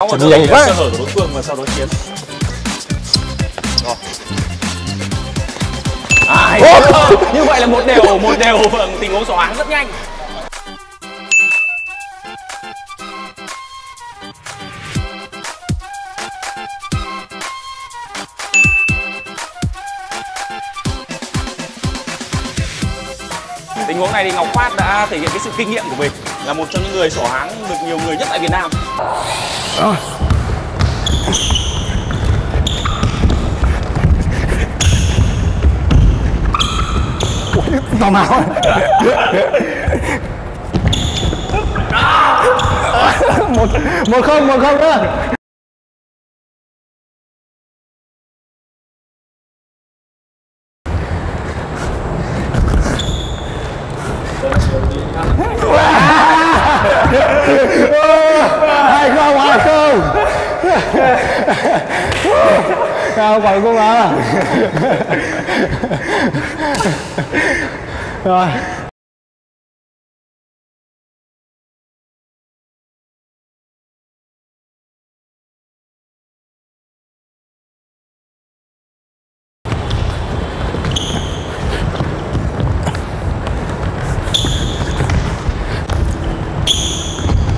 Chuẩn đánh quá. sơ hở của đối phương và sau đó chiến. À, như vậy là một đều một đều vâng, tình huống xóa rất nhanh tình huống này thì Ngọc Phát đã thể hiện cái sự kinh nghiệm của mình là một trong những người sổ háng được nhiều người nhất tại Việt Nam. Vào máu một một không một không nữa hai không? Hai không? Cao quả không à rồi.